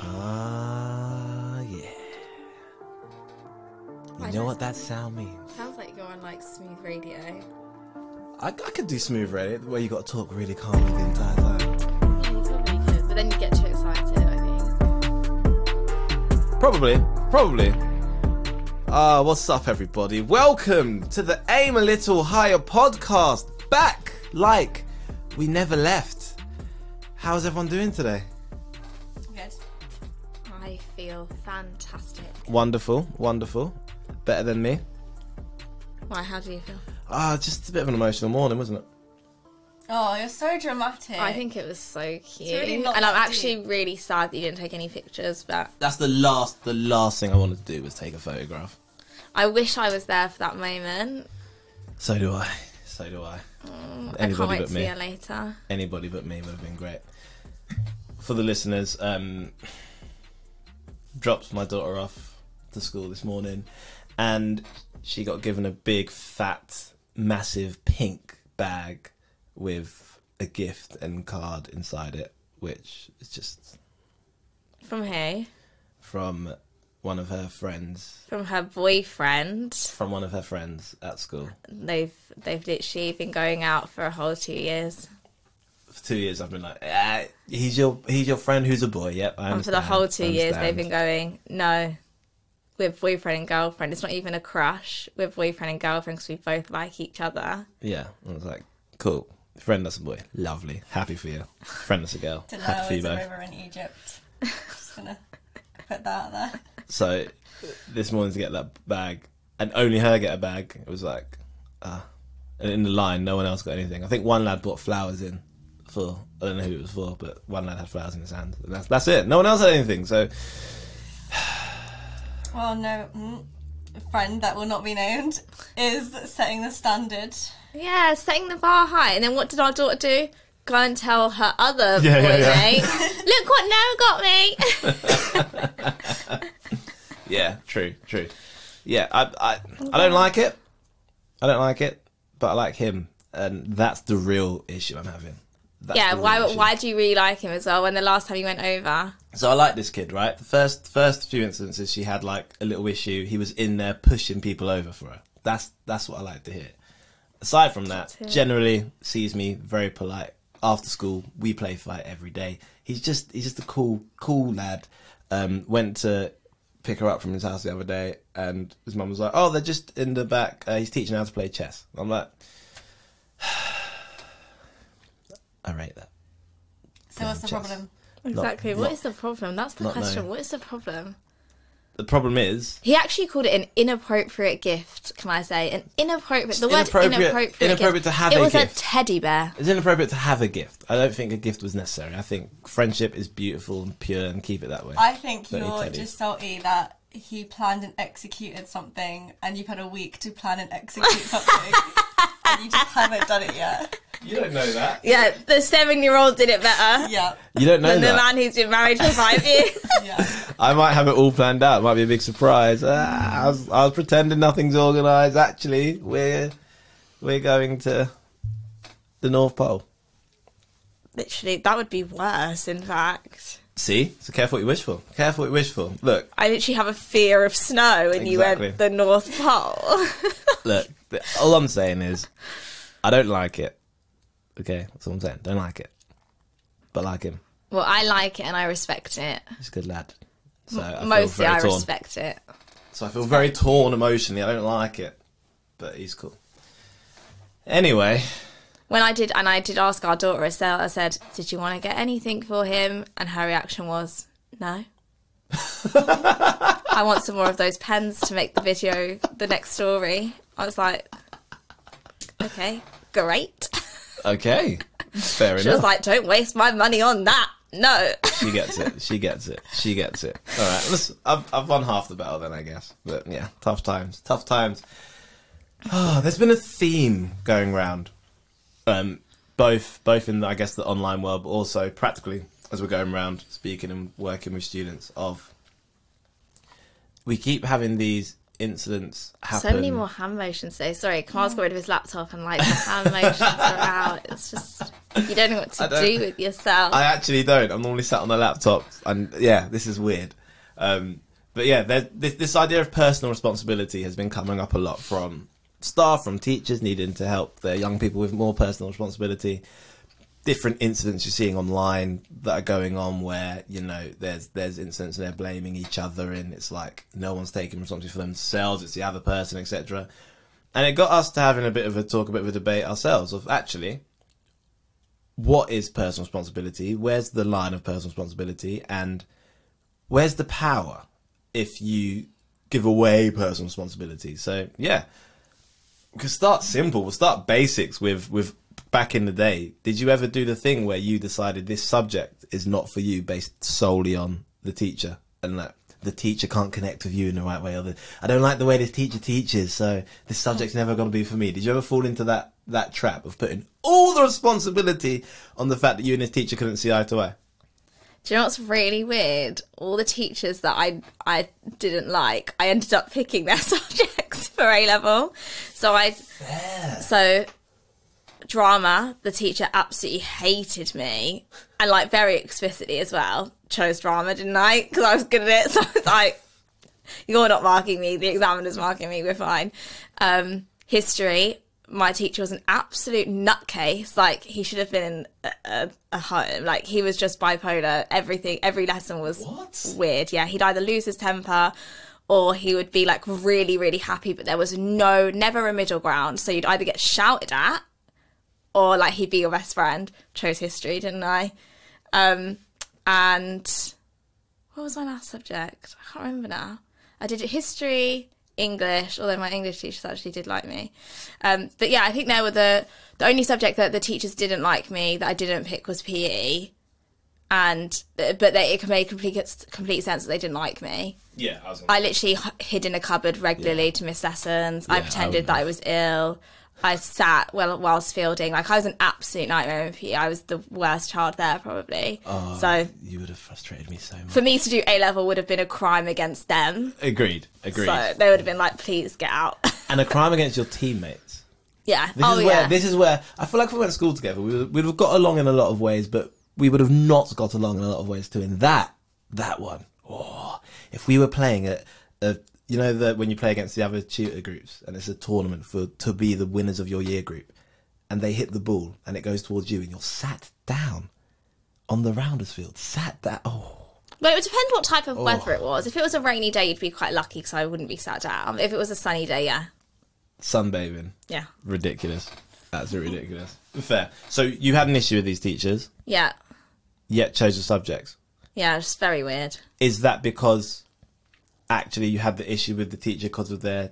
Ah, yeah. You do know what that sound means? Sounds like you're on like smooth radio. I, I could do smooth radio where you got to talk really calmly the entire time. Yeah, you probably could, but then you get too excited, I think. Probably, probably. Ah, what's up, everybody? Welcome to the Aim a Little Higher podcast. Back like we never left. How's everyone doing today? Good. I feel fantastic. Wonderful, wonderful. Better than me. Why, how do you feel? Ah, just a bit of an emotional morning, wasn't it? Oh, you're so dramatic. I think it was so cute. really not and I'm actually deep. really sad that you didn't take any pictures, but That's the last, the last thing I wanted to do was take a photograph. I wish I was there for that moment. So do I. So do I. I can't wait but to me. see her later. Anybody but me would have been great. For the listeners, um, dropped my daughter off to school this morning, and she got given a big, fat, massive pink bag with a gift and card inside it, which is just From who? from one of her friends. From her boyfriend. From one of her friends at school. They've they've literally been going out for a whole two years. For two years, I've been like, ah, "He's your, he's your friend who's a boy." Yep, I And for the whole two years, they've been going, no, we're boyfriend and girlfriend. It's not even a crush. We're boyfriend and girlfriend because we both like each other. Yeah, I was like, cool. Friend that's a boy. Lovely. Happy for you. Friend that's a girl. to know Happy for you it's both. river in Egypt. Just gonna put that there. So this morning to get that bag and only her get a bag, it was like, ah. And in the line, no one else got anything. I think one lad brought flowers in for, I don't know who it was for, but one lad had flowers in his hand. And that's, that's it. No one else had anything. So Well, no, mm, friend that will not be named is setting the standard. Yeah, setting the bar high. And then what did our daughter do? Go and tell her other Yeah, boy yeah, yeah. mate, look what Noah got me. yeah, true, true. Yeah, I, I, I don't like it. I don't like it, but I like him. And that's the real issue I'm having. Yeah, why why do you really like him as well? When the last time you went over, So I like this kid, right? The first first few instances she had like a little issue. He was in there pushing people over for her. That's that's what I like to hear. Aside from that, generally sees me very polite. After school, we play fight every day. He's just he's just a cool cool lad. Um, went to pick her up from his house the other day, and his mum was like, "Oh, they're just in the back. Uh, he's teaching how to play chess." I'm like, I rate that. So what's the problem? exactly. not- what is the problem? That's the question. knowing. What is the problem? The problem is He actually called it an inappropriate gift. Can I say an inappropriate? The word inappropriate- inappropriate. inappropriate gift. to have It a was gift. a teddy bear. It's inappropriate to have a gift. I don't think a gift was necessary. I think friendship is beautiful and pure and keep it that way. I think Don't you're teddies. just salty that he planned and executed something and you've had a week to plan and execute something and you just haven't done it yet. you don't know that. Yeah, the seven-year-old did it better Yeah, You don't know than the man who's been married for five years. yeah. I might have it all planned out. It might be a big surprise. Ah, I, was, I was pretending nothing's organised. Actually, we're we're going to the North Pole. Literally, that would be worse. In fact, See, so careful what you wish for. Careful what you wish for. Look, I literally have a fear of snow, and you went the North Pole. look. All I'm saying is, I don't like it. Okay, that's all I'm saying. Don't like it, but like him. well, I like it and I respect it. He's a good lad. So I Mostly, I torn. respect it. So I feel very torn emotionally. I don't like it, but he's cool. Anyway, When I did, and I did ask our daughter Estelle, I said, "Did you want to get anything for him?" And her reaction was, "No." I want some more of those pens to make the video the next story. I was like, "Okay, great." okay, fair enough. She was like, "Don't waste my money on that." No. she gets it. She gets it. She gets it. All right, let's, I've I've won half the battle then, I guess. But yeah, tough times. Tough times. Oh, there's been a theme going round, um, both both in the, I guess the online world, but also practically as we're going around speaking and working with students of we keep having these incidents happen. So many more hand motions today. Sorry, Kamal's got rid of his laptop and like the hand motions are out. It's just you don't know what to don't- with yourself. I actually don't. I'm normally sat on the laptop, and yeah, this is weird. Um, but yeah, this, this idea of personal responsibility has been coming up a lot from staff, from teachers needing to help their young people with more personal responsibility. Different incidents you're seeing online that are going on where you know there's there's incidents and they're blaming each other, and it's like no one's taking responsibility for themselves; it's the other person, etc. And it got us to having a bit of a talk, a bit of a debate ourselves of actually what is personal responsibility? Where's the line of personal responsibility? And where's the power if you give away personal responsibility? So yeah, we start simple. We'll start basics with with back in the day. Did you ever do the thing where you decided this subject is not for you based solely on the teacher and that the teacher can't connect with you in the right way or the I don't like the way this teacher teaches, so this subject's never going to be for me. Did you ever fall into that that trap of putting all the responsibility on the fact that you and this teacher couldn't see eye to eye? Do you know what's really weird? All the teachers that I I didn't like, I ended up picking their subjects for A level. So I so drama, the teacher absolutely hated me, and like very explicitly as well. Chose drama, didn't I? Because I was good at it. So I was like, "You're not marking me. The examiner's marking me. We're fine." Um, history. My teacher was an absolute nutcase. Like he should have been in a, a, a home. Like he was just bipolar. Everything, every lesson was What? weird. Yeah, he'd either lose his temper or he would be like really, really happy, but there was no, never a middle ground. So you'd either get shouted at or like he'd be your best friend. Chose history, didn't I? Um, and what was my last subject? I can't remember now. I did history, English, although my English teachers actually did like me. Um, but yeah, I think they were the the only subject that the teachers didn't like me that I didn't pick was PE. And but they, it made complete complete sense that they didn't like me. Yeah, I was. I literally hid in a cupboard regularly to miss lessons. I Yeah, I pretended would that I was ill. I sat well whilst fielding. Like I was an absolute nightmare in PE. I was the worst child there probably. Oh, so you would have frustrated me so much. for me to do A level would have been a crime against them. Agreed. Agreed. So they would have been like, please get out. and a crime against your teammates. yeah. This oh is where yeah. this is where I feel like if we went to school together, we would, we'd have got along in a lot of ways, but we would have not got along in a lot of ways too. In that that one, oh, if we were playing a, a you know that when you play against the other tutor groups and it's a tournament for to be the winners of your year group, and they hit the ball and it goes towards you and you're sat down on the rounders field, sat down. Oh, But it would depend what type of oh. weather it was. If it was a rainy day, you'd be quite lucky because I wouldn't be sat down. If it was a sunny day, yeah, sunbathing, yeah, ridiculous. That's ridiculous. Fair. So you had an issue with these teachers, yeah, yet chose the subjects. yeah. It's very weird. is that because actually you had the issue with the teacher because of their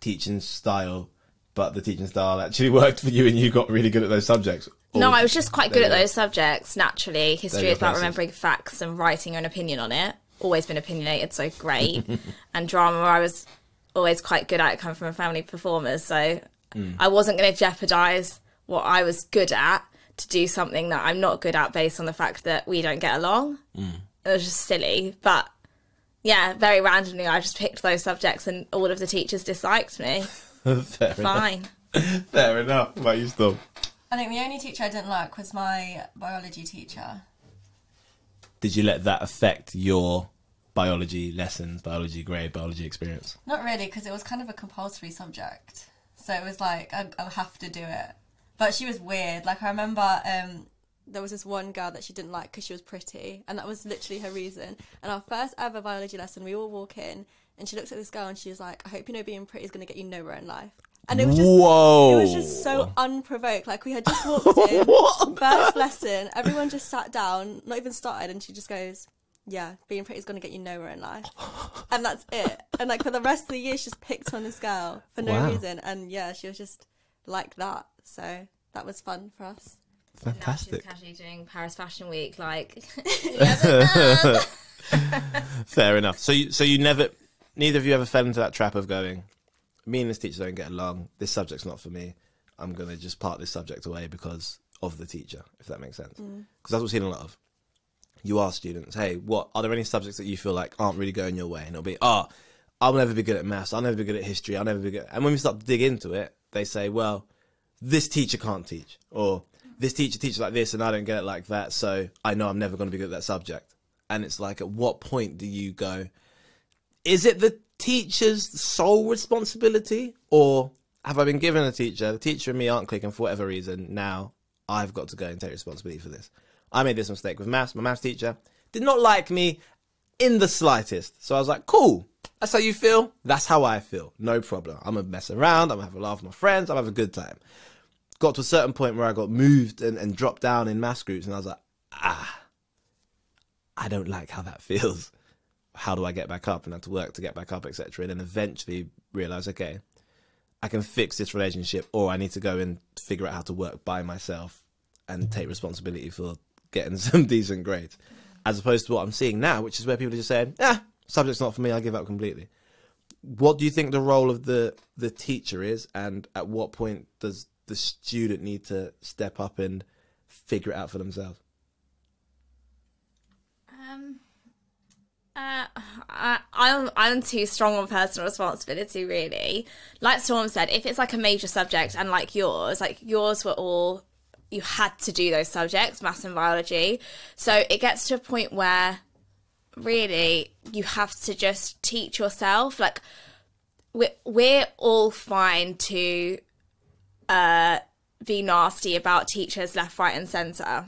teaching style, but the teaching style actually worked for you and you got really good at those subjects? No, I was just quite good at those subjects naturally. History is about remembering facts and writing an opinion on it. Always been opinionated, so great. and drama, I was always quite good at. Coming from a family of performers, so Mm. I wasn't going to jeopardize what I was good at to do something that I'm not good at based on the fact that we don't get along. Mm. It was just silly, but yeah, very randomly, I just picked those subjects, and all of the teachers disliked me. Fair enough. Fine. Fair enough. What you, Storm? I think the only teacher I didn't like was my biology teacher. Did you let that affect your biology lessons, biology grade, biology experience? Not really, because it was kind of a compulsory subject. So it was like, I, I have to do it. But she was weird. Like, I remember um, there was this one girl that she didn't like because she was pretty. And that was literally her reason. And our first ever biology lesson, we all walk in, and she looks at this girl and she's like, I hope you know being pretty is going to get you nowhere in life. And it was just. Whoa! It was just so unprovoked. Like we had just walked in, first lesson, everyone just sat down, not even started, and she just goes, "Yeah, being pretty is going to get you nowhere in life," and that's it. And like for the rest of the year, she just picked on this girl for no Wow. reason, and yeah, she was just like that. So that was fun for us. Fantastic. Now she's doing Paris Fashion Week, like Fair enough. So, you, so you never, neither of you ever fell into that trap of going, me and this teacher don't get along. This subject's not for me. I'm gonna just part this subject away because of the teacher, if that makes sense. Because that's what's seen a lot of. You ask students, hey, what are there any subjects that you feel like aren't really going your way? And it'll be, ah, I'll never be good at maths. I'll never be good at history. I'll never be good. And when we start to dig into it, they say, well, this teacher can't teach, or this teacher teaches like this, and I don't get it like that. So I know I'm never going to be good at that subject. And it's like, at what point do you go? Is it the teacher's sole responsibility, or have I been given a teacher? The teacher and me aren't clicking for whatever reason. Now I've got to go and take responsibility for this. I made this mistake with maths. My maths teacher did not like me in the slightest. So I was like, cool. That's how you feel. That's how I feel. No problem. I'm gonna mess around. I'm gonna have a laugh with my friends. I'm gonna have a good time. Got to a certain point where I got moved and, and dropped down in mass groups, and I was like, ah, I don't like how that feels. How do I get back up? And I had to work to get back up, etc. And then eventually realize, okay, I can fix this relationship, or I need to go and figure out how to work by myself and take responsibility for getting some decent grades, as opposed to what I'm seeing now, which is where people are just saying, "Ah, subject's not for me. I give up completely." What do you think the role of the the teacher is, and at what point does the student need to step up and figure it out for themselves? Um, uh, I, I'm I'm too strong on personal responsibility, really. Like Storm said, if it's like a major subject and like yours, like yours were all you had to do those subjects, maths and biology. So it gets to a point where really you have to just teach yourself. Like we're we're all fine to uh, be nasty about teachers left, right, and centre.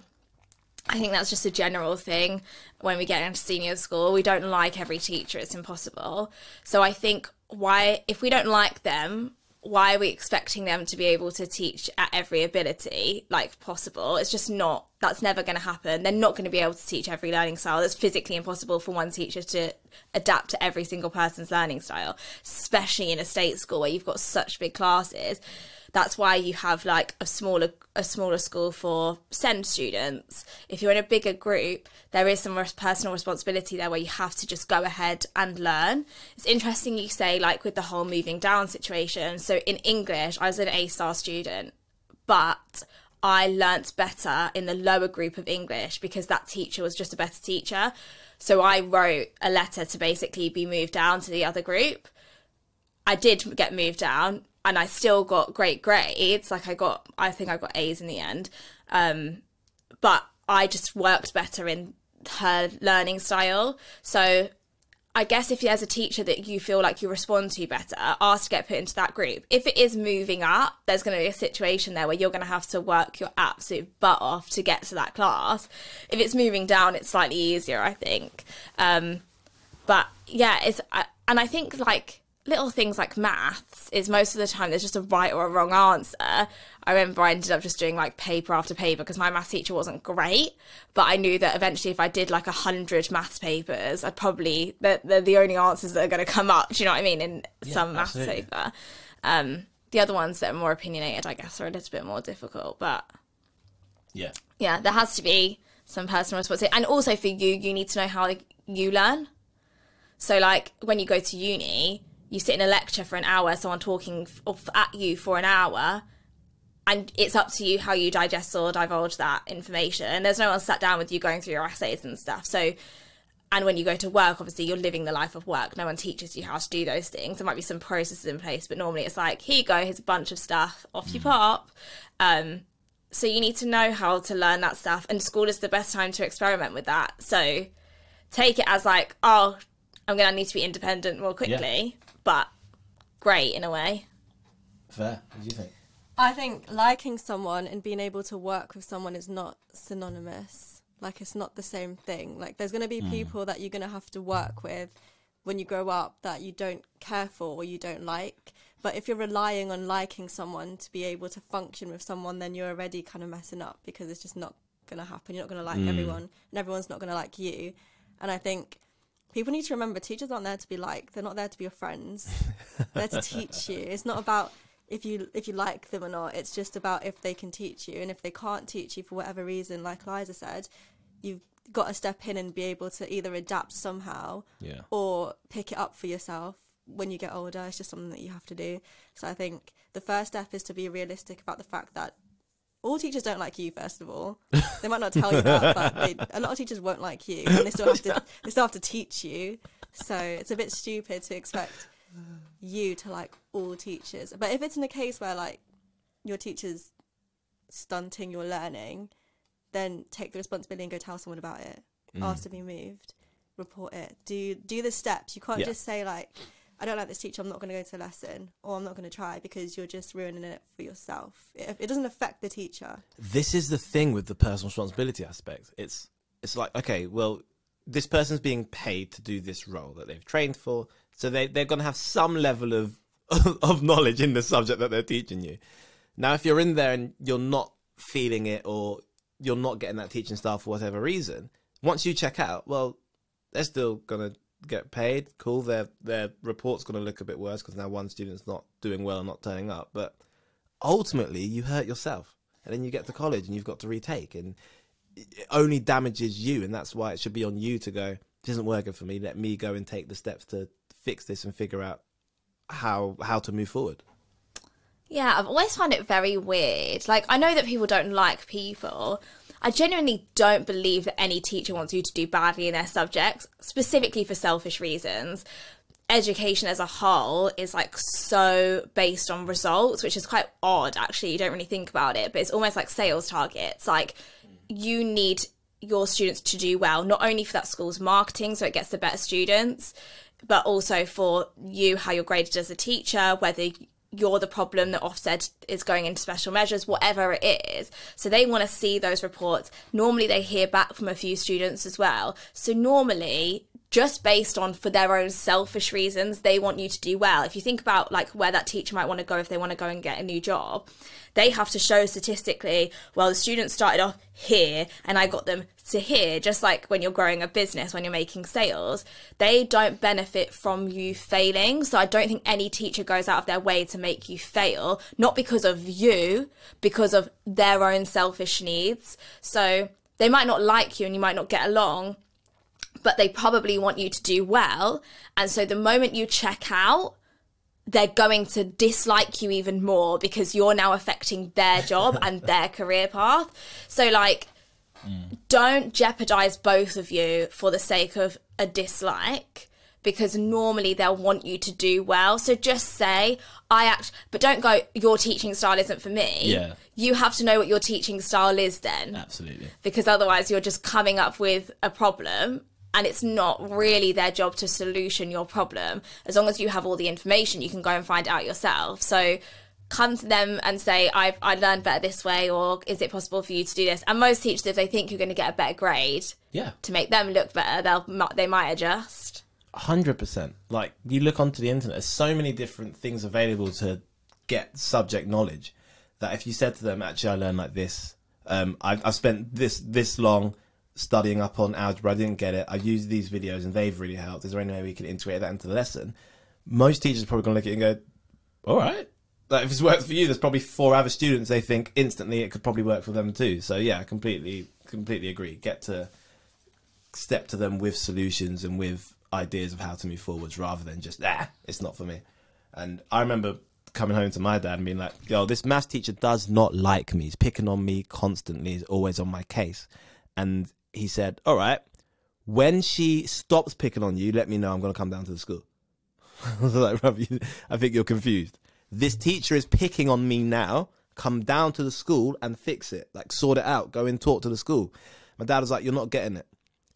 I think that's just a general thing when we get into senior school. We don't like every teacher, it's impossible. So I think why, if we don't like them, why are we expecting them to be able to teach at every ability like possible? It's just not, that's never going to happen. They're not going to be able to teach every learning style. It's physically impossible for one teacher to adapt to every single person's learning style, especially in a state school where you've got such big classes that's why you have like a smaller a smaller school for send students if you're in a bigger group there is some personal responsibility there where you have to just go ahead and learn it's interesting you say like with the whole moving down situation so in english i was an a star student but I learnt better in the lower group of English because that teacher was just a better teacher. So I wrote a letter to basically be moved down to the other group. I did get moved down and I still got great grades. Like I got, I think I got A's in the end. Um, but I just worked better in her learning style. So I guess if there's a teacher that you feel like you respond to better, ask to get put into that group. If it is moving up, there's going to be a situation there where you're going to have to work your absolute butt off to get to that class. If it's moving down, it's slightly easier, I think. Um, but yeah, it's and I think like little things like maths is most of the time there's just a right or a wrong answer. I remember I ended up just doing like paper after paper because my maths teacher wasn't great, but I knew that eventually if I did like a hundred maths papers, I'd probably they're, they're, the only answers that are going to come up. Do you know what I mean? In yeah, some maths paper, um, the other ones that are more opinionated, I guess, are a little bit more difficult. But yeah, yeah, there has to be some personal responsibility, and also for you, you need to know how you learn. So like when you go to uni, you sit in a lecture for an hour, someone talking at you for an hour, and it's up to you how you digest or divulge that information. And there's no one sat down with you going through your essays and stuff. So, and when you go to work, obviously you're living the life of work. No one teaches you how to do those things. There might be some processes in place, but normally it's like, here you go, here's a bunch of stuff, off you mm. pop. Um, so you need to know how to learn that stuff, and school is the best time to experiment with that. So take it as like, oh, I'm gonna need to be independent more quickly. Yeah but great in a way. Fair. What do you think? I think liking someone and being able to work with someone is not synonymous. Like it's not the same thing. Like there's going to be mm. people that you're going to have to work with when you grow up that you don't care for or you don't like. But if you're relying on liking someone to be able to function with someone, then you're already kind of messing up because it's just not going to happen. You're not going to like mm. everyone, and everyone's not going to like you. And I think people need to remember teachers aren't there to be like they're not there to be your friends. They're to teach you. It's not about if you if you like them or not. It's just about if they can teach you. And if they can't teach you for whatever reason like liza said you've got to step in and be able to either adapt somehow yeah. or pick it up for yourself when you get older. It's just something that you have to do. So i think the first step is to be realistic about the fact that all teachers don't like you. First of all, they might not tell you that, but they, a lot of teachers won't like you, and they still have to they still have to teach you. So it's a bit stupid to expect you to like all teachers. But if it's in a case where like your teacher's stunting your learning, then take the responsibility and go tell someone about it. Mm. Ask to be moved, report it. Do do the steps. You can't Yeah. just say like, I don't like this teacher. I'm not going to go to lesson, or I'm not going to try because you're just ruining it for yourself. It, it doesn't affect the teacher. this is the thing with the personal responsibility aspect. It's it's like okay, well, this person's being paid to do this role that they've trained for, so they they're going to have some level of of knowledge in the subject that they're teaching you. Now, if you're in there and you're not feeling it, or you're not getting that teaching style for whatever reason, once you check out, well, they're still going to get paid. Cool, their their report's going to look a bit worse because now one student's not doing well and not turning up, but ultimately you hurt yourself and then you get to college and you've got to retake and it only damages you and that's why it should be on you to go this isn't working for me let me go and take the steps to fix this and figure out how how to move forward Yeah, I've always found it very weird. Like, I know that people don't like people. I genuinely don't believe that any teacher wants you to do badly in their subjects, specifically for selfish reasons. Education as a whole is like so based on results, which is quite odd actually. You don't really think about it, but it's almost like sales targets. Like, you need your students to do well, not only for that school's marketing, so it gets the better students, but also for you, how you're graded as a teacher, whether you're the problem that Ofsted is going into special measures, whatever it is. So they want to see those reports. Normally, they hear back from a few students as well. So normally, just based on for their own selfish reasons, they want you to do well. If you think about like where that teacher might want to go if they want to go and get a new job, they have to show statistically, well, the students started off here and I got them to here, just like when you're growing a business, when you're making sales, they don't benefit from you failing. So I don't think any teacher goes out of their way to make you fail, not because of you, because of their own selfish needs. So they might not like you and you might not get along, but they probably want you to do well. And so the moment you check out, they're going to dislike you even more because you're now affecting their job and their career path. So, like, don't jeopardize both of you for the sake of a dislike because normally they'll want you to do well. So just say, I act, but don't go, your teaching style isn't for me. Yeah. You have to know what your teaching style is then absolutely because otherwise you're just coming up with a problem and it's not really their job to solution your problem as long as you have all the information you can go and find out yourself so come to them and say i've i learned better this way or is it possible for you to do this and most teachers if they think you're going to get a better grade yeah to make them look better they'll they might adjust Hundred percent. Like you look onto the internet, there's so many different things available to get subject knowledge that if you said to them, "Actually, I learned like this. Um, I've, I've spent this this long studying up on algebra. I didn't get it. I've used these videos and they've really helped. Is there any way we can integrate that into the lesson?" Most teachers are probably going to look at it and go, "All right." Like if it's worked for you, there's probably four other students they think instantly it could probably work for them too. So yeah, I completely completely agree. Get to step to them with solutions and with ideas of how to move forwards rather than just ah it's not for me and i remember coming home to my dad and being like yo this maths teacher does not like me he's picking on me constantly he's always on my case and he said all right when she stops picking on you let me know i'm going to come down to the school I was like, I think you're confused. This teacher is picking on me now. Come down to the school and fix it. Like, sort it out. Go and talk to the school. My dad was like, You're not getting it.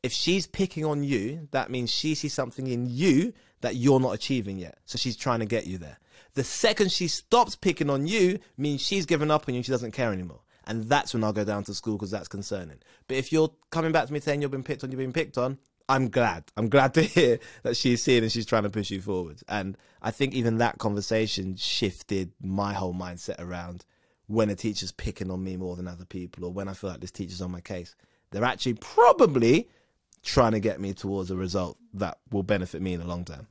If she's picking on you, that means she sees something in you that you're not achieving yet. So she's trying to get you there. The second she stops picking on you means she's given up on you. She doesn't care anymore. And that's when I'll go down to school because that's concerning. But if you're coming back to me saying you've been picked on, you've been picked on, I'm glad. I'm glad to hear that she's seeing and she's trying to push you forward. And I think even that conversation shifted my whole mindset around when a teacher's picking on me more than other people or when I feel like this teacher's on my case. They're actually probably trying to get me towards a result that will benefit me in the long term.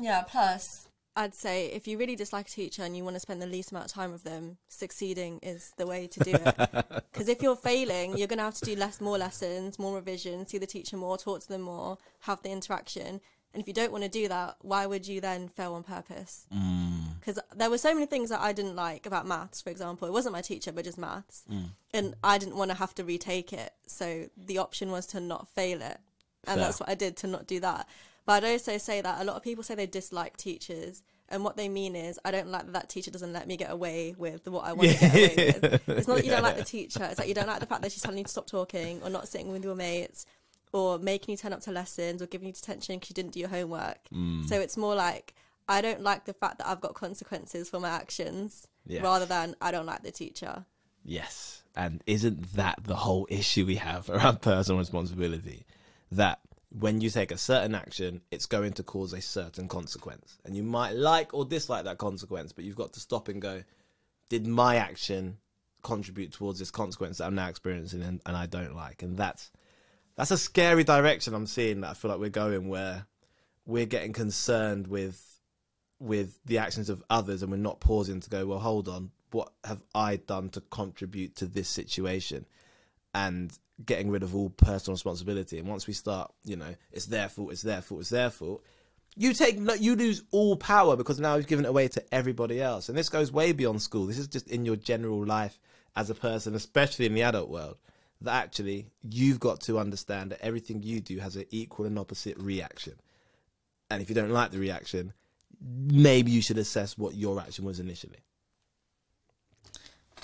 Yeah, plus, I'd say if you really dislike a teacher and you want to spend the least amount of time with them, succeeding is the way to do it. Because if you're failing, you're going to have to do less, more lessons, more revision, see the teacher more, talk to them more, have the interaction. And if you don't want to do that, why would you then fail on purpose? Mm. Because there were so many things that I didn't like about maths, for example. It wasn't my teacher, but just maths. Mm. And I didn't want to have to retake it. So the option was to not fail it. And Fair. that's what I did to not do that. But I'd also say that a lot of people say they dislike teachers. And what they mean is, I don't like that that teacher doesn't let me get away with what I want to get away with. It's not that you don't like the teacher, it's like you don't like the fact that she's telling you to stop talking or not sitting with your mates or making you turn up to lessons or giving you detention because you didn't do your homework. Mm. So it's more like I don't like the fact that I've got consequences for my actions Yes. rather than I don't like the teacher. Yes. And isn't that the whole issue we have around personal responsibility? That when you take a certain action, it's going to cause a certain consequence. And you might like or dislike that consequence, but you've got to stop and go, did my action contribute towards this consequence that I'm now experiencing and, and I don't like? And that's that's a scary direction I'm seeing that I feel like we're going where we're getting concerned with with the actions of others and we're not pausing to go, well, hold on, what have I done to contribute to this situation? And getting rid of all personal responsibility. And once we start, you know, it's their fault, it's their fault, it's their fault. You take you lose all power because now you've given it away to everybody else. And this goes way beyond school. This is just in your general life as a person, especially in the adult world. That actually you've got to understand that everything you do has an equal and opposite reaction. And if you don't like the reaction, maybe you should assess what your action was initially.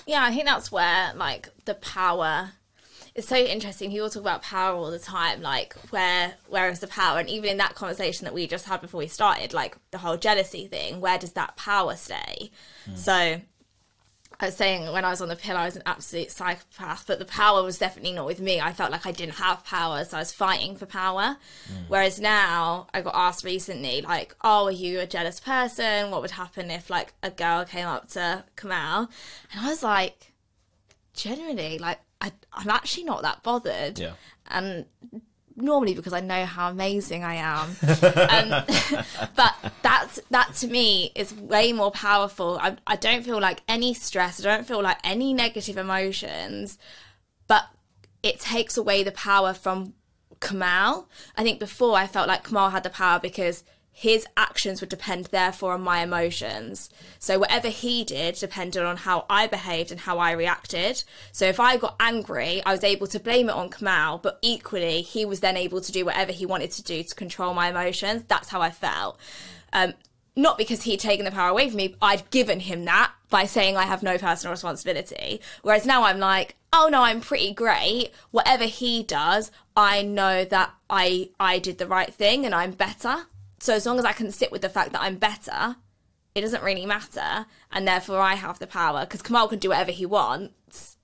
Yeah, I think that's where like the power it's so interesting. People talk about power all the time, like where where is the power? And even in that conversation that we just had before we started, like the whole jealousy thing, where does that power stay? Hmm. So I was saying when I was on the pill, I was an absolute psychopath, but the power was definitely not with me. I felt like I didn't have power, so I was fighting for power. Hmm. Whereas now, I got asked recently, like, "Oh, are you a jealous person? What would happen if like a girl came up to Kamal?" And I was like, generally, like, I, I'm actually not that bothered. Yeah. And normally because I know how amazing I am. um, but that's that to me is way more powerful. I, I don't feel like any stress. I don't feel like any negative emotions. But it takes away the power from Kamal. I think before I felt like Kamal had the power because his actions would depend therefore on my emotions. So whatever he did depended on how I behaved and how I reacted. So if I got angry, I was able to blame it on Kamal, but equally he was then able to do whatever he wanted to do to control my emotions. That's how I felt. Um, not because he'd taken the power away from me, I'd given him that by saying I have no personal responsibility. Whereas now I'm like, oh no, I'm pretty great. Whatever he does, I know that I I did the right thing and I'm better. So as long as I can sit with the fact that I'm better, it doesn't really matter, and therefore I have the power because Kamal can do whatever he wants,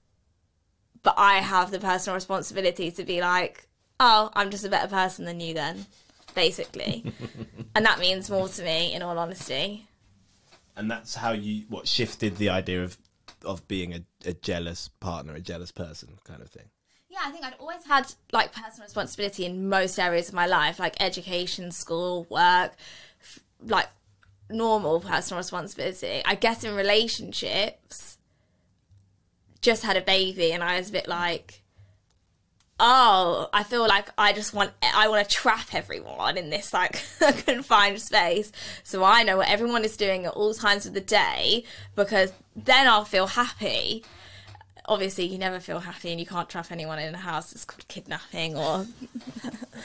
but I have the personal responsibility to be like, oh, I'm just a better person than you then, basically, and that means more to me, in all honesty. And that's how you what shifted the idea of of being a, a jealous partner, a jealous person kind of thing. Yeah, I think I'd always had like personal responsibility in most areas of my life, like education, school, work, like normal personal responsibility. I guess in relationships, just had a baby, and I was a bit like, oh, I feel like I just want, I want to trap everyone in this like confined space, so I know what everyone is doing at all times of the day, because then I'll feel happy obviously you never feel happy and you can't trap anyone in a house. It's called kidnapping or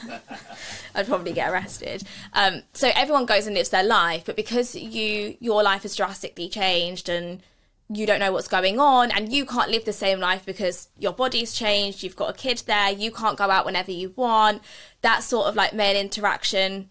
i'd probably get arrested. Um, so everyone goes and lives their life but because you your life has drastically changed and you don't know what's going on and you can't live the same life because your body's changed you've got a kid there you can't go out whenever you want that sort of like male interaction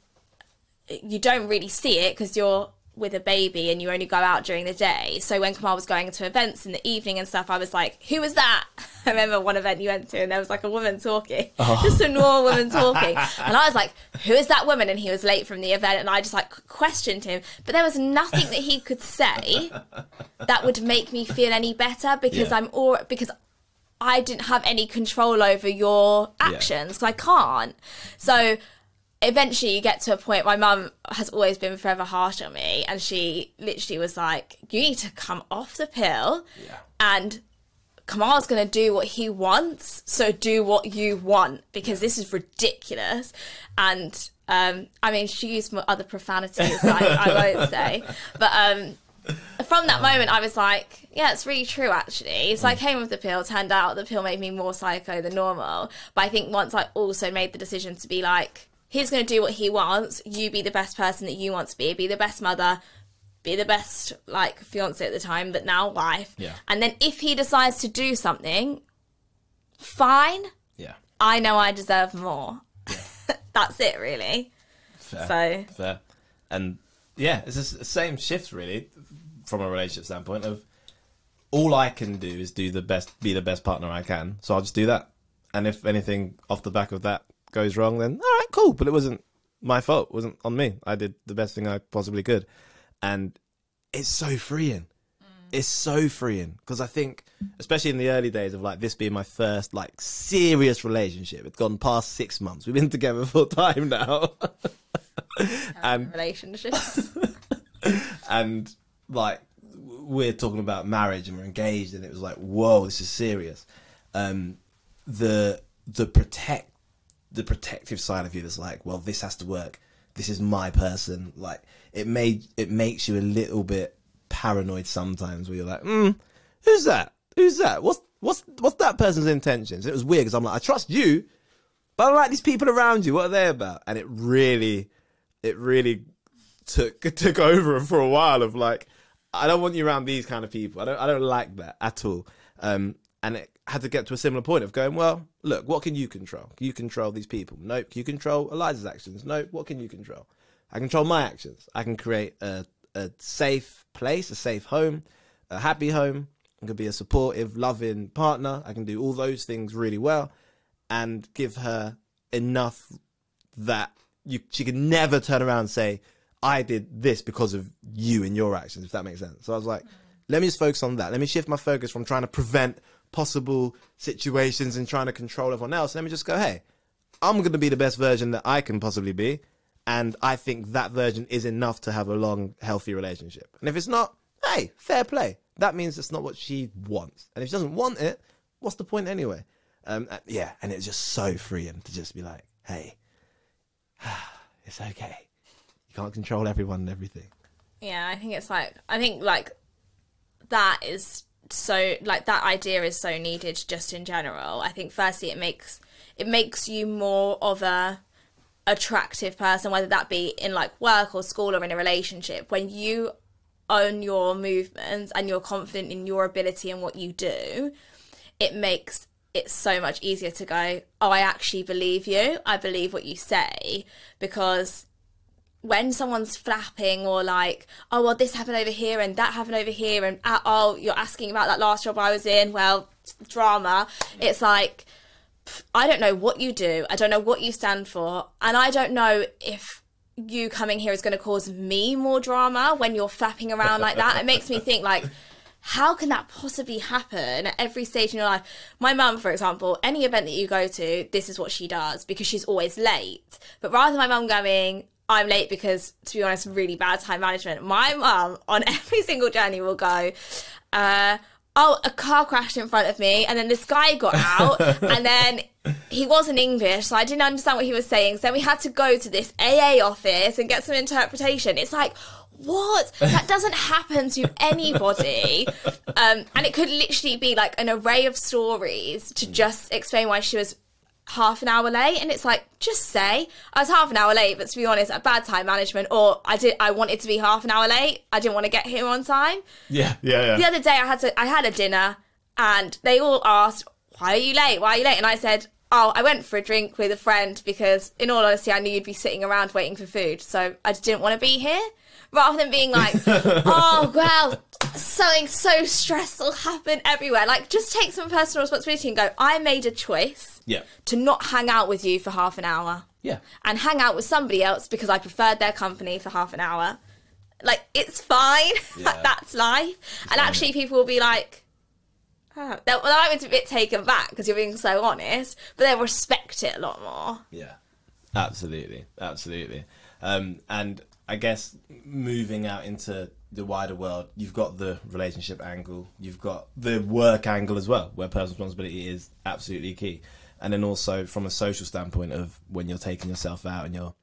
you don't really see it because you're with a baby and you only go out during the day. So when Kamal was going to events in the evening and stuff, I was like, who was that? I remember one event you went to and there was like a woman talking, oh. just a normal woman talking. And I was like, who is that woman? And he was late from the event and I just like questioned him. But there was nothing that he could say that would make me feel any better because Yeah. I'm all, because I didn't have any control over your actions 'cause I can't. So eventually you get to a point my mum has always been forever harsh on me and she literally was like you need to come off the pill Yeah. and Kamal's going to do what he wants so do what you want because this is ridiculous and Um, I mean, she used other profanities I won't say, but um, from that moment, I was like, yeah, it's really true. Actually, so I came with the pill. Turned out the pill made me more psycho than normal. But I think once I also made the decision to be like, he's going to do what he wants. You be the best person that you want to be. Be the best mother. Be the best like fiance at the time, but now wife. Yeah. And then if he decides to do something, fine. Yeah. I know I deserve more. Yeah. That's it, really. Fair. So Fair. And yeah, it's just the same shift really from a relationship standpoint of all I can do is do the best be the best partner I can. So I'll just do that. And if anything off the back of that goes wrong then all right, cool. But it wasn't my fault. It wasn't on me. I did the best thing I possibly could. And it's so freeing. It's so freeing because I think, especially in the early days of like this being my first like serious relationship, it's gone past six months. We've been together full time now, and relationships. and like we're talking about marriage and we're engaged and it was like whoa this is serious um the the protect the protective side of you that's like well this has to work. This is my person. Like it made it makes you a little bit paranoid sometimes where you're like mm, who's that? Who's that? What's what's what's that person's intentions? It was weird because i'm like i trust you but i like these people around you. What are they about? And it really it really took took over for a while of like I don't want you around these kind of people. I don't I don't like that at all. Um, and it had to get to a similar point of going, well, look, what can you control? Can you control these people? Nope. Can you control Eliza's actions? Nope. What can you control? I control my actions. I can create a a safe place, a safe home, a happy home. I can be a supportive, loving partner. I can do all those things really well, and give her enough that you she could never turn around and say, I did this because of you and your actions, if that makes sense. So I was like, let me just focus on that. Let me shift my focus from trying to prevent possible situations and trying to control everyone else. Let me just go, hey, I'm going to be the best version that I can possibly be. And I think that version is enough to have a long, healthy relationship. And if it's not, hey, fair play. That means it's not what she wants. And if she doesn't want it, what's the point anyway? Um, uh, yeah, and it's just so freeing to just be like, hey, it's okay. You can't control everyone and everything. Yeah, I think it's like I think like that is so like that idea is so needed just in general. I think firstly it makes it makes you more of a attractive person, whether that be in like work or school or in a relationship. When you own your movements and you're confident in your ability and what you do, it makes it so much easier to go, Oh, I actually believe you. I believe what you say because when someone's flapping or like, oh well, this happened over here and that happened over here, and uh, oh, you're asking about that last job I was in. Well, drama. It's like I don't know what you do. I don't know what you stand for, and I don't know if you coming here is going to cause me more drama when you're flapping around like that. It makes me think like. How can that possibly happen at every stage in your life? My mum, for example, any event that you go to, this is what she does because she's always late. But rather than my mum going, I'm late because, to be honest, really bad time management. My mum on every single journey will go, uh, oh, a car crashed in front of me, and then this guy got out, and then he wasn't English, so I didn't understand what he was saying. So then we had to go to this AA office and get some interpretation. It's like, what? That doesn't happen to anybody. Um, and it could literally be like an array of stories to just explain why she was half an hour late and it's like just say I was half an hour late but to be honest a bad time management or I did I wanted to be half an hour late I didn't want to get here on time. Yeah, yeah, yeah. the other day I had to I had a dinner and they all asked why are you late? Why are you late? And I said oh I went for a drink with a friend because in all honesty I knew you'd be sitting around waiting for food so I just didn't want to be here. Rather than being like oh well something so stressful happened everywhere. Like just take some personal responsibility and go I made a choice Yeah. to not hang out with you for half an hour Yeah. and hang out with somebody else because I preferred their company for half an hour. Like it's fine. Yeah. That's life. and actually, people will be like, oh. well, I was a bit taken back because you're being so honest, but they'll respect it a lot more. Yeah, absolutely, absolutely. Um, and I guess moving out into the wider world, you've got the relationship angle, you've got the work angle as well, where personal responsibility is absolutely key. And then also from a social standpoint of when you're taking yourself out and you're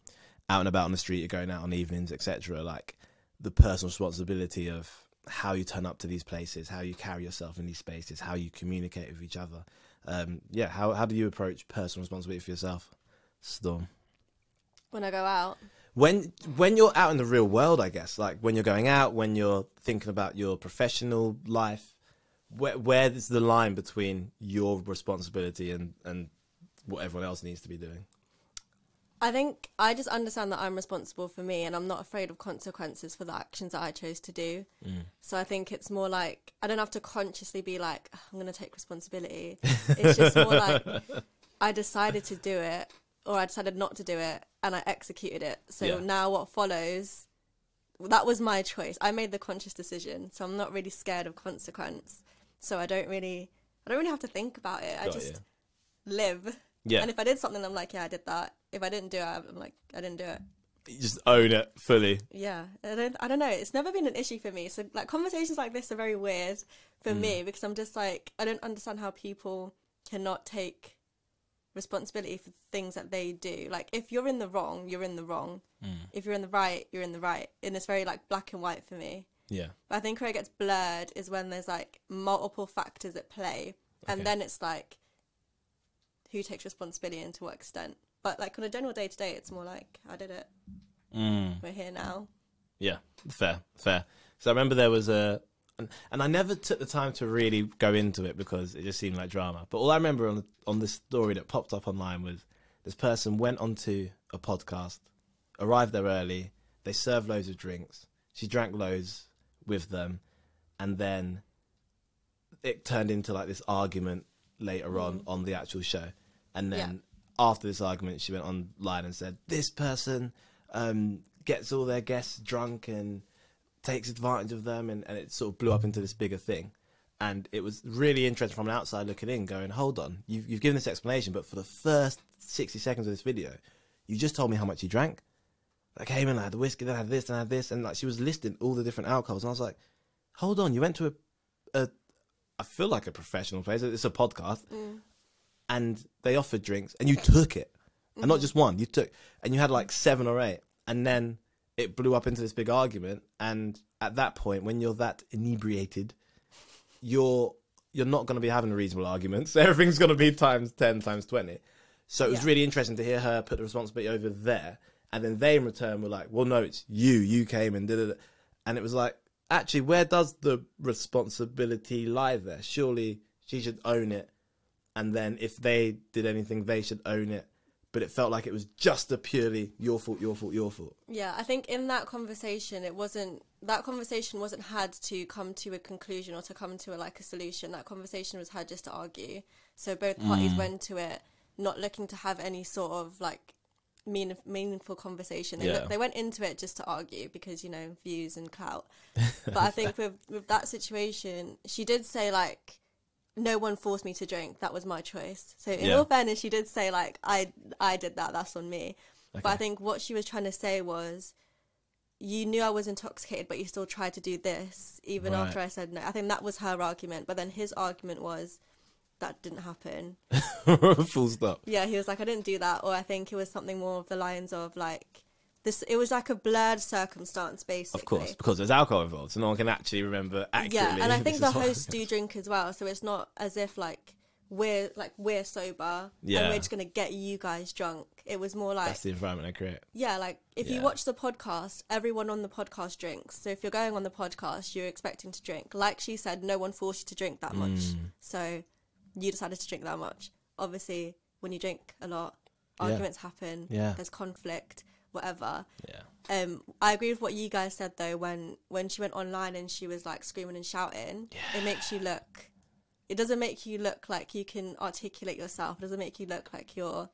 out and about on the street, you're going out on evenings, etc. Like the personal responsibility of how you turn up to these places, how you carry yourself in these spaces, how you communicate with each other. Um, yeah, how how do you approach personal responsibility for yourself, Storm? When I go out, when when you're out in the real world, I guess, like when you're going out, when you're thinking about your professional life, where where is the line between your responsibility and and what everyone else needs to be doing? I think I just understand that I'm responsible for me and I'm not afraid of consequences for the actions that I chose to do. Mm. So I think it's more like I don't have to consciously be like, I'm going to take responsibility. It's just more like I decided to do it or I decided not to do it and I executed it. So Yeah. now what follows, that was my choice. I made the conscious decision. So I'm not really scared of consequence. So I don't really, I don't really have to think about it. I Got just you. live. Yeah, And if I did something, I'm like, yeah, I did that. If I didn't do it, I'm like, I didn't do it. you just own it fully. Yeah, I don't, I don't know. It's never been an issue for me. So like conversations like this are very weird for Mm. me because I'm just like I don't understand how people cannot take responsibility for things that they do. Like if you're in the wrong, you're in the wrong. Mm. If you're in the right, you're in the right. And it's very like black and white for me. Yeah, But I think where it gets blurred is when there's like multiple factors at play, and Okay. then it's like who takes responsibility and to what extent. But like on a general day to day, it's more like I did it. mm. We're here now. yeah, fair, fair. So I remember there was a, and, and I never took the time to really go into it because it just seemed like drama. But all I remember on on this story that popped up online was this person went onto a podcast, arrived there early, they served loads of drinks, she drank loads with them, and then it turned into like this argument later on on the actual show. And then after this argument, she went online and said, "This person um, gets all their guests drunk and takes advantage of them," and, and it sort of blew up into this bigger thing. And it was really interesting from an outside looking in, going, "Hold on, you've you've given this explanation, but for the first sixty seconds of this video, you just told me how much you drank. Like, hey man, I had the whiskey, then I had this, and I had this, and like she was listing all the different alcohols, and I was like, hold on, you went to a, a I feel like a professional place. It's a podcast, mm. and they offered drinks, and you took it, and not mm-hmm. just one. You took, and you had like seven or eight, and then it blew up into this big argument. And at that point, when you're that inebriated, you're you're not going to be having a reasonable arguments. Everything's going to be times ten, times twenty. So it was Yeah. really interesting to hear her put the responsibility over there, and then they in return were like, "Well, no, it's you. You came and did it," and it was like, actually, where does the responsibility lie there? Surely she should own it, and then if they did anything, they should own it. But it felt like it was just a purely your fault, your fault, your fault. Yeah, I think in that conversation, it wasn't that conversation wasn't had to come to a conclusion or to come to a, like a solution. That conversation was had just to argue. So both parties mm. went to it not looking to have any sort of like mean, meaningful conversation. They, Yeah. they went into it just to argue because you know views and clout. but I think with with that situation, she did say like. No one forced me to drink. That was my choice. So, in Yeah. all fairness, she did say like I I did that. That's on me. But I think what she was trying to say was, you knew I was intoxicated, but you still tried to do this even Right. after I said no. I think that was her argument. But then his argument was, that didn't happen. Full stop. Yeah, he was like, I didn't do that. Or I think it was something more of the lines of like, this. It was like a blurred circumstance, basically. Of course, because there's alcohol involved, so no one can actually remember accurately. Yeah, and I think the hosts do drink as well, so it's not as if like we're like we're sober Yeah. and we're just gonna get you guys drunk. It was more like That's the environment I create. Yeah, like if Yeah. you watch the podcast, everyone on the podcast drinks. So if you're going on the podcast, you're expecting to drink. Like she said, no one forced you to drink that much. Mm. So you decided to drink that much. Obviously, when you drink a lot, Yeah. arguments happen. Yeah. There's conflict, whatever. Yeah. Um, I agree with what you guys said though. When when she went online and she was like screaming and shouting, it makes you look. It doesn't make you look like you can articulate yourself. It doesn't make you look like you're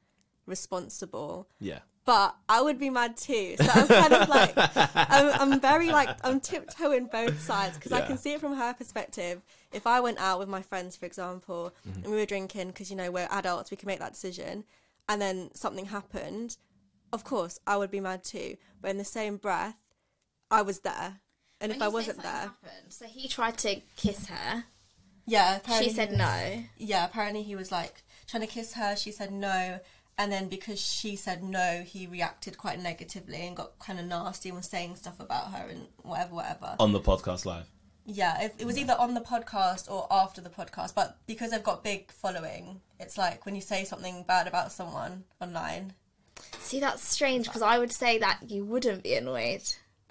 responsible Yeah. But I would be mad too. So I'm kind of like, I'm, I'm very like, I'm tiptoeing both sides because I can see it from her perspective. If I went out with my friends, for example, Mm-hmm. and we were drinking because you know we're adults, we can make that decision, and then something happened, of course I would be mad too. But in the same breath, I was there, and if I wasn't there, so he tried to kiss her. yeah, She said no. yeah, apparently he was like trying to kiss her. She said no. And then because she said no, he reacted quite negatively and got kind of nasty and was saying stuff about her and whatever, whatever. On the podcast live. Yeah, it, it was either on the podcast or after the podcast, but because I've got big following, it's like when you say something bad about someone online. See, that's strange because I would say that you wouldn't be annoyed.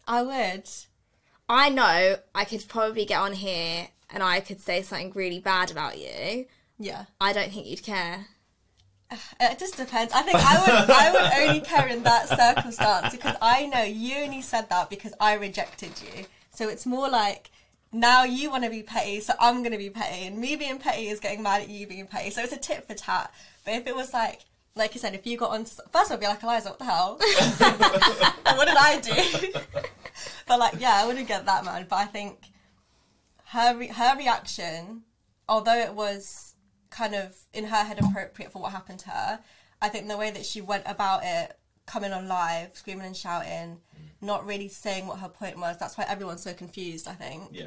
I would. I know I could probably get on here and I could say something really bad about you. Yeah. I don't think you'd care. Uh, it just depends. I think I would I would only care in that circumstance because I know you only said that because I rejected you. So it's more like now you want to be petty, so I'm going to be petty, and me being petty is getting mad at you being petty. So it's a tit for tat. But if it was like, like you said, if you got onto first, I'd be like, Eliza, what the hell? what did I do? but like, yeah, I wouldn't get that mad. But I think her re- her reaction, although it was kind of in her head appropriate for what happened to her, I think the way that she went about it, coming on live, screaming and shouting, mm. not really saying what her point was. That's why everyone's so confused. I think Yeah.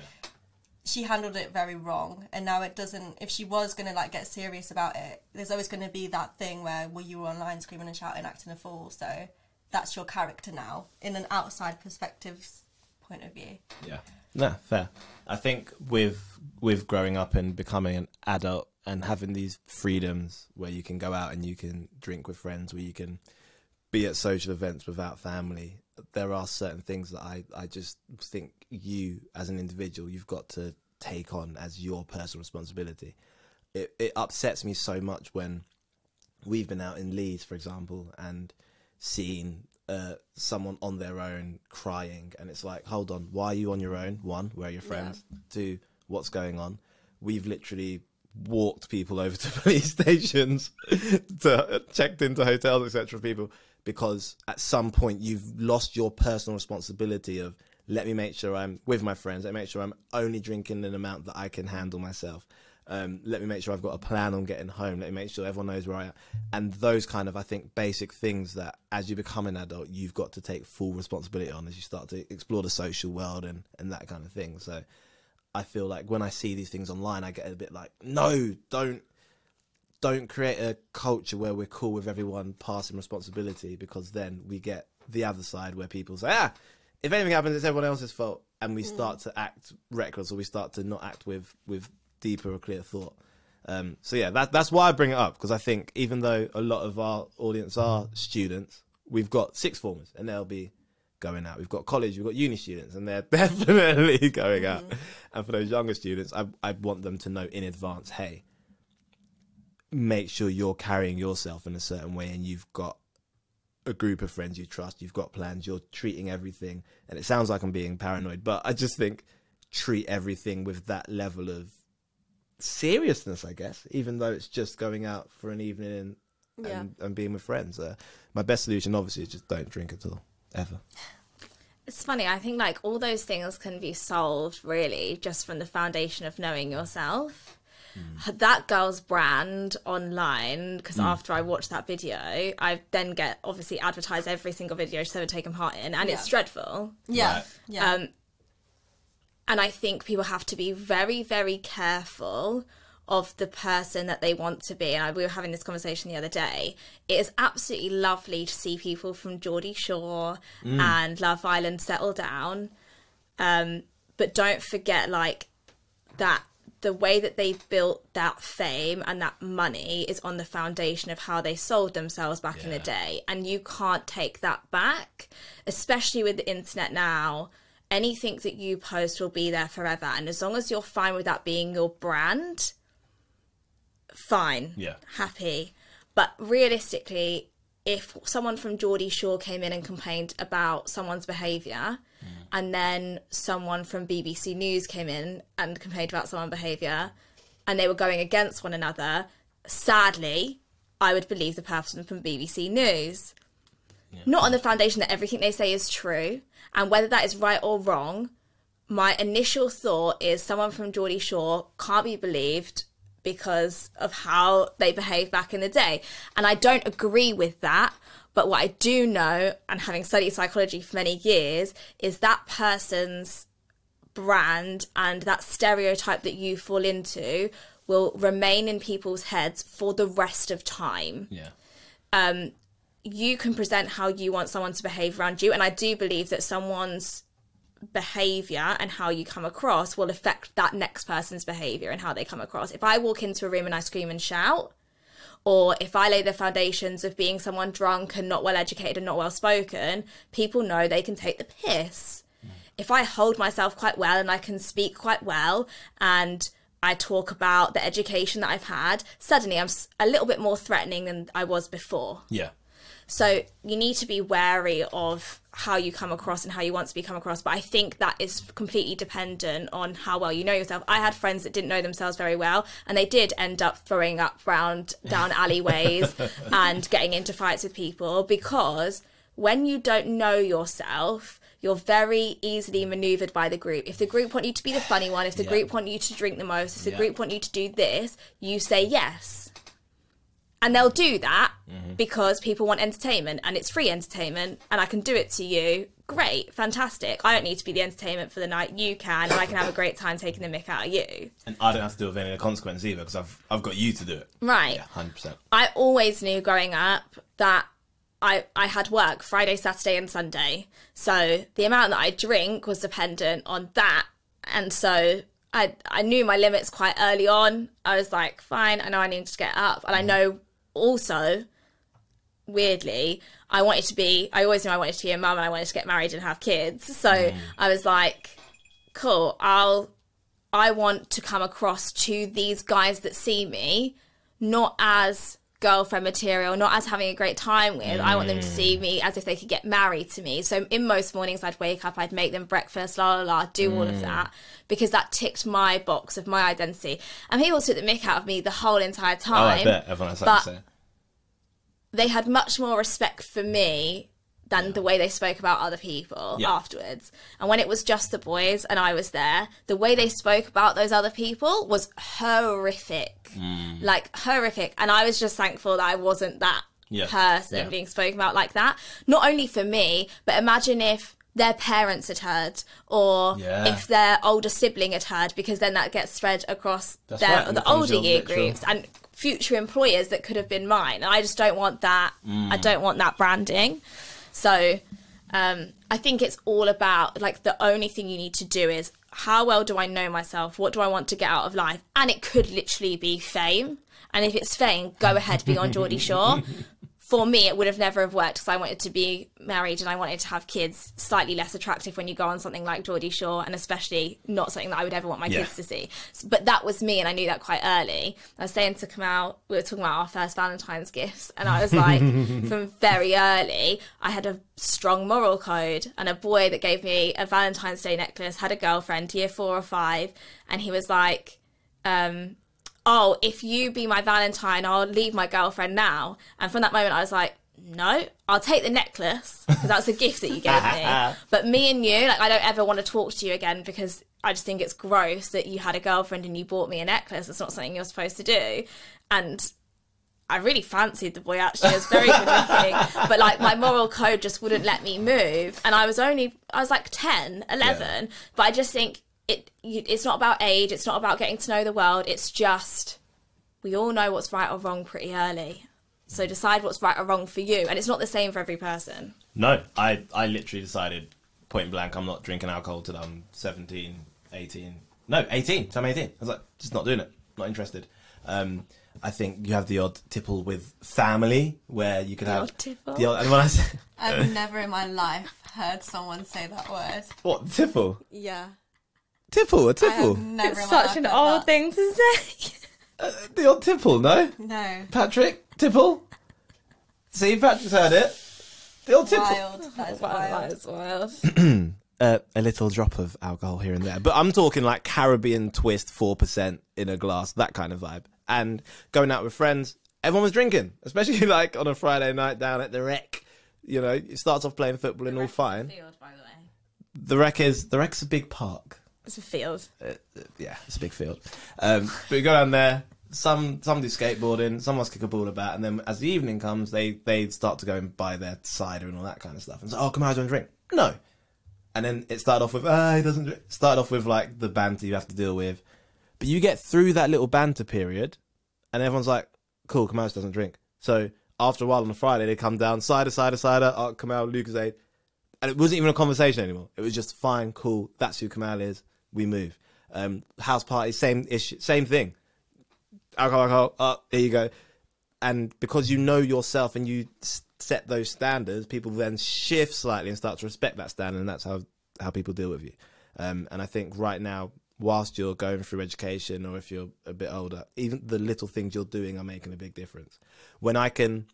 she handled it very wrong, and now it doesn't. If she was gonna like get serious about it, there's always gonna be that thing where well you were online screaming and shouting, acting a fool. So that's your character now, in an outside perspective's point of view. Yeah. No, fair. I think with with growing up and becoming an adult and having these freedoms where you can go out and you can drink with friends, where you can be at social events without family, there are certain things that I, I just think you as an individual you've got to take on as your personal responsibility. It it upsets me so much when we've been out in Leeds, for example, and seen uh, someone on their own crying, and it's like, hold on, why are you on your own? One, where are your friends? Two, what's going on? We've literally walked people over to police stations, to checked into hotels, etc. People because at some point you've lost your personal responsibility of let me make sure I'm with my friends. Let me make sure I'm only drinking an amount that I can handle myself. Um, let me make sure I've got a plan on getting home. Let me make sure everyone knows where I am. And those kind of, I think, basic things that as you become an adult, you've got to take full responsibility on as you start to explore the social world and, and that kind of thing. So I feel like when I see these things online, I get a bit like, no, don't don't create a culture where we're cool with everyone passing responsibility because then we get the other side where people say, ah, if anything happens, it's everyone else's fault, and we start to act reckless or we start to not act with with deeper or clear thought. Um, so yeah, that, that's why I bring it up because I think even though a lot of our audience are students, we've got sixth formers and they'll be going out. We've got college, we've got uni students, and they're definitely going out. And for those younger students, I I want them to know in advance, hey, make sure you're carrying yourself in a certain way and you've got a group of friends you trust, you've got plans, you're treating everything. And it sounds like I'm being paranoid, but I just think treat everything with that level of seriousness, I guess, even though it's just going out for an evening and, Yeah. and, and being with friends. Uh, my best solution, obviously, is just don't drink at all, ever. It's funny, I think like all those things can be solved really just from the foundation of knowing yourself. That girl's brand online, because after I watched that video, I then get obviously advertised every single video she's ever taken part in, and it's dreadful. Yeah, Right. yeah, Um, and I think people have to be very, very careful of the person that they want to be. And I, we were having this conversation the other day. It is absolutely lovely to see people from Geordie Shore and Love Island settle down. Um, but don't forget, like, that the way that they built that fame and that money is on the foundation of how they sold themselves back in the day. And you can't take that back, especially with the internet now. Anything that you post will be there forever. And as long as you're fine with that being your brand, fine. Yeah. Happy. But realistically, if someone from Geordie Shore came in and complained about someone's behaviour, mm. and then someone from BBC News came in and complained about someone's behaviour, and they were going against one another, sadly, I would believe the person from BBC News. Not on the foundation that everything they say is true, and whether that is right or wrong, my initial thought is someone from Geordie Shore can't be believed because of how they behaved back in the day. And I don't agree with that. But what I do know, and having studied psychology for many years, is that person's brand and that stereotype that you fall into will remain in people's heads for the rest of time Yeah. um, you can present how you want someone to behave around you. And I do believe that someone's behavior and how you come across will affect that next person's behavior and how they come across. If I walk into a room and I scream and shout, or if I lay the foundations of being someone drunk and not well educated and not well spoken, people know they can take the piss. Mm. If I hold myself quite well and I can speak quite well and I talk about the education that I've had, suddenly I'm a little bit more threatening than I was before. Yeah. So you need to be wary of how you come across and how you want to be come across. But I think that is completely dependent on how well you know yourself. I had friends that didn't know themselves very well, and they did end up throwing up round down alleyways and getting into fights with people because when you don't know yourself. You're very easily maneuvered by the group. If the group want you to be the funny one, if the Yeah. group want you to drink the most, if the Yeah. group want you to do this, you say yes and they'll do that Mm-hmm. because people want entertainment and it's free entertainment and I can do it to you. Great, fantastic. I don't need to be the entertainment for the night. You can, and I can have a great time taking the mick out of you. And I don't have to deal with any of the consequences either because I've I've got you to do it. Right. Yeah, hundred percent. I always knew growing up that I I had work Friday, Saturday, and Sunday. So the amount that I drink was dependent on that, and so I I knew my limits quite early on. I was like, fine, I know I need to get up, and I know also, weirdly, I wanted to be. I always knew I wanted to be a mum, and I wanted to get married and have kids. So mm. I was like, cool, I'll. I want to come across to these guys that see me not as girlfriend material, not as having a great time with. I want them to see mm. me as if they could get married to me. So in most mornings, I'd wake up, I'd make them breakfast, la la la, do all of mm. that because that ticked my box of my identity. And people took the mick out of me the whole entire Oh, time. I bet everyone has but- say. They had much more respect for me than the way they spoke about other people Yeah. afterwards. And when it was just the boys and I was there, the way they spoke about those other people was horrific. Mm. Like horrific. And I was just thankful that I wasn't that Yeah. person Yeah. being spoken about like that. Not only for me, but imagine if their parents had heard or Yeah. if their older sibling had heard because then that gets spread across That's their right, the older year literal- groups and future employers that could have been mine. And I just don't want that. Mm. I don't want that branding. So um, I think it's all about like the only thing you need to do is how well do I know myself? What do I want to get out of life? And it could literally be fame. And if it's fame, go ahead, be on Geordie Shore. For me, it would have never have worked because I wanted to be married and I wanted to have kids. Slightly less attractive when you go on something like Geordie Shore, and especially not something that I would ever want my Yeah. kids to see. But that was me, and I knew that quite early. I was saying to Kamal, we were talking about our first Valentine's gifts, and I was like, from very early, I had a strong moral code. And a boy that gave me a Valentine's Day necklace had a girlfriend, year four or five, and he was like, um, oh, if you be my Valentine, I'll leave my girlfriend now. And from that moment, I was like, no, I'll take the necklace because that's a gift that you gave me. But me and you, like, I don't ever want to talk to you again because I just think it's gross that you had a girlfriend and you bought me a necklace. It's not something you're supposed to do. And I really fancied the boy actually. It was very good looking. But like my moral code just wouldn't let me move. And I was only, I was like 10, 11. But I just think it, it's not about age. It's not about getting to know the world. It's just, we all know what's right or wrong pretty early. So decide what's right or wrong for you. And it's not the same for every person. No, I, I literally decided point blank I'm not drinking alcohol till I'm 17, 18. No, 18. So I'm 18. I was like, just not doing it. Not interested. Um, I think you have the odd tipple with family where you could have odd tipple? The odd, and when I say I've never in my life heard someone say that word. what tipple, Yeah. Tipple, a tipple, It's such an heard old that. thing to say. Uh, the old tipple. No, No. Patrick tipple. See, Patrick's heard it. The old tipple. Wild. That is wild. That's wild. uh, a little drop of alcohol here and there. But I'm talking like Caribbean twist, 4% in a glass, that kind of vibe. And going out with friends, everyone was drinking, especially like on a Friday night down at the rec. You know, it starts off playing football and all fine. Field, by the way. The rec is, the rec's a big park. It's a field. Yeah, it's a big field. Um, but you go down there, some some do skateboarding, some wants to kick a ball about, and then as the evening comes, they they start to go and buy their cider and all that kind of stuff. And so, oh, come on, do you drink? No. And then it started off with, ah, he doesn't drink. Started off with like the banter you have to deal with. But you get through that little banter period, and everyone's like, cool, Kamash doesn't drink. So after a while on a Friday, they come down, cider, cider, cider, oh, Kamal, Lucozade. And it wasn't even a conversation anymore. It was just fine, cool, that's who Kamal is, we move. Um, house parties, same issue, same thing. Alcohol, alcohol, oh, here you go. And because you know yourself and you set those standards, people then shift slightly and start to respect that standard, and that's how, how people deal with you. Um, and I think right now, whilst you're going through education or if you're a bit older, even the little things you're doing are making a big difference. When I can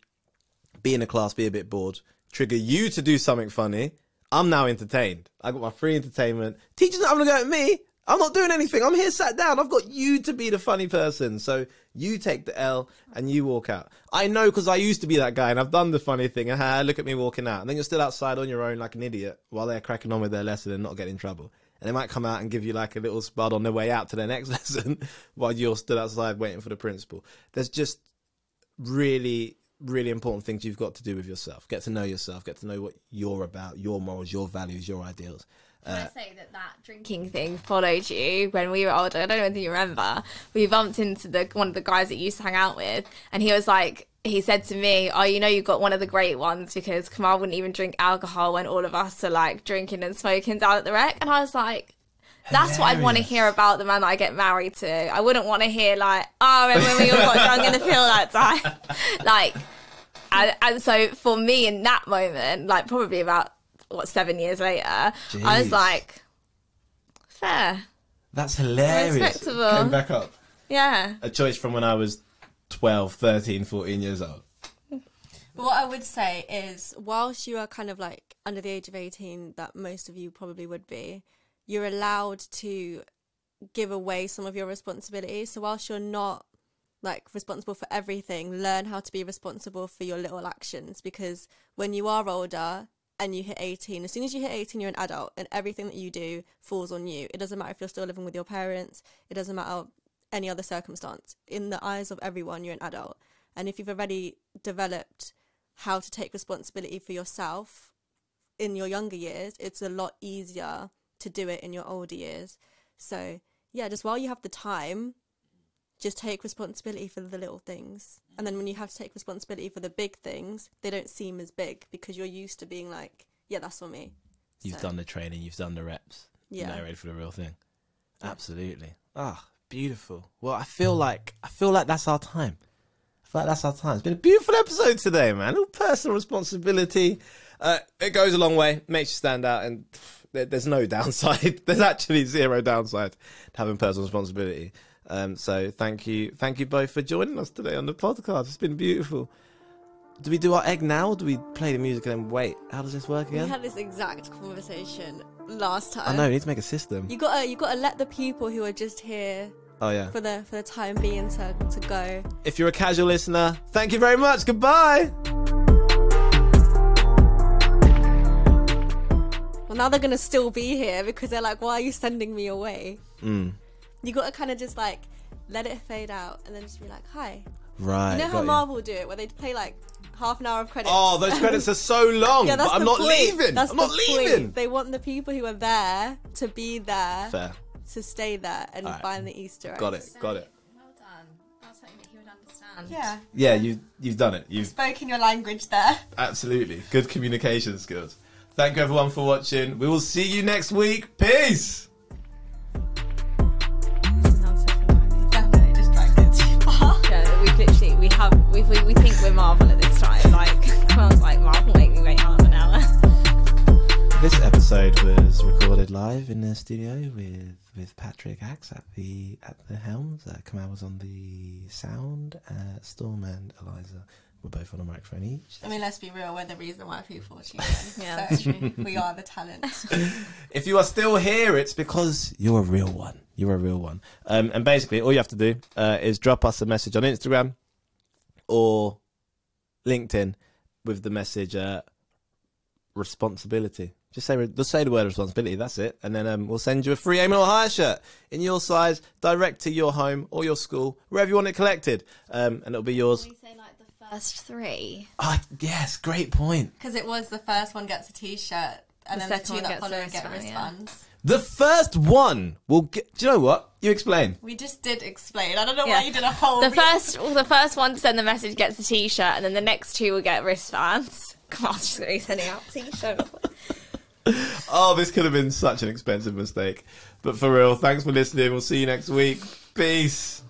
be in a class, be a bit bored, trigger you to do something funny, I'm now entertained. I got my free entertainment. Teachers not having a go at me. I'm not doing anything. I'm here sat down. I've got you to be the funny person. So you take the L and you walk out. I know because I used to be that guy and I've done the funny thing. Look at me walking out. And then you're still outside on your own like an idiot while they're cracking on with their lesson and not getting in trouble. And they might come out and give you like a little spud on their way out to their next lesson while you're still outside waiting for the principal. There's just really, really important things you've got to do with yourself. Get to know yourself. Get to know what you're about, your morals, your values, your ideals. Can I uh, say that that drinking thing followed you when we were older? I don't know if you remember. We bumped into the one of the guys that you used to hang out with, and he was like, he said to me, "Oh, you know, you got one of the great ones because Kamal wouldn't even drink alcohol when all of us are like drinking and smoking down at the rec." And I was like. That's what I'd want to hear about the man that I get married to. I wouldn't want to hear like, oh, remember when we all got drunk in the field that time? like, and, and so for me in that moment, like probably about what seven years later, I was like, fair, That's hilarious. Respectable. Came back up. yeah. A choice from when I was 12, 13, 14 years old. What I would say is, whilst you are kind of like under the age of 18, that most of you probably would be, you're allowed to give away some of your responsibilities. So, whilst you're not like responsible for everything, learn how to be responsible for your little actions because when you are older, and you hit 18, as soon as you hit 18, you're an adult, and everything that you do falls on you. It doesn't matter if you're still living with your parents, it doesn't matter any other circumstance. In the eyes of everyone, you're an adult. And if you've already developed how to take responsibility for yourself in your younger years, it's a lot easier to do it in your older years. So, yeah, just while you have the time, just take responsibility for the little things. And then when you have to take responsibility for the big things, they don't seem as big because you're used to being like, yeah, that's on me. You've So, done the training, you've done the reps. Yeah. Now you're ready for the real thing. Absolutely. Ah, beautiful. Well, I feel like I feel like that's our time. I feel like that's our time. It's been a beautiful episode today, man. All personal responsibility. Uh, it goes a long way, makes you stand out, and pff, there's no downside. there's actually zero downside to having personal responsibility. Um, so thank you, thank you both for joining us today on the podcast. It's been beautiful. Do we do our egg now, or do we play the music and then wait? How does this work again? We had this exact conversation last time. I know. We need to make a system. You gotta you gotta let the people who are just here Oh yeah. for the for the time being to to go. If you're a casual listener, thank you very much. Goodbye. Well, now they're gonna still be here because they're like, "Why are you sending me away?" Mm, You gotta kind of just like let it fade out and then just be like, "Hi." right. You know how you. Marvel do it, where they play like half an hour of credits. Oh, those credits are so long. yeah, that's but I'm the not point. leaving. That's I'm not the leaving. Point. They want the people who are there to be there, Fair. to stay there, and Alright. find the Easter eggs. Got it. Got it. Well done. That's something that he would understand. Yeah, Yeah, you you've done it. You've spoken your language there. absolutely good communication skills. Thank you everyone for watching. We will see you next week. Peace. Yeah, we literally we have we, we, think we're Marvel at this time. Like was like Marvel make me wait half an hour. This episode was recorded live in the studio with with Patrick Axe at the at the helms. Uh, Kamal was on the sound. Uh, Storm and Eliza were both on a microphone each. I mean, let's be real. We're the reason why people tune in. Yeah, so that's true. we are the talent. If you are still here, it's because you're a real one. You're a real one. Um, and basically, all you have to do uh, is drop us a message on Instagram or LinkedIn with the message uh, responsibility. Just say just say the word responsibility. That's it, and then um, we'll send you a free Aiming or Hire shirt in your size, direct to your home or your school, wherever you want it collected, um, and it'll be yours. First three. Ah, yes, great point. Because it was the first one gets a t-shirt, and The then the two that follow a get wristband, yeah. wristbands. The first one will get. Do you know what? You explain. We just did explain. I don't know Yeah. why you did a whole. The first, well, the first one to send the message gets a T-shirt, and then the next two will get wristbands. Come on, she's gonna be sending out T-shirts. Oh, this could have been such an expensive mistake. But for real, thanks for listening. We'll see you next week. Peace.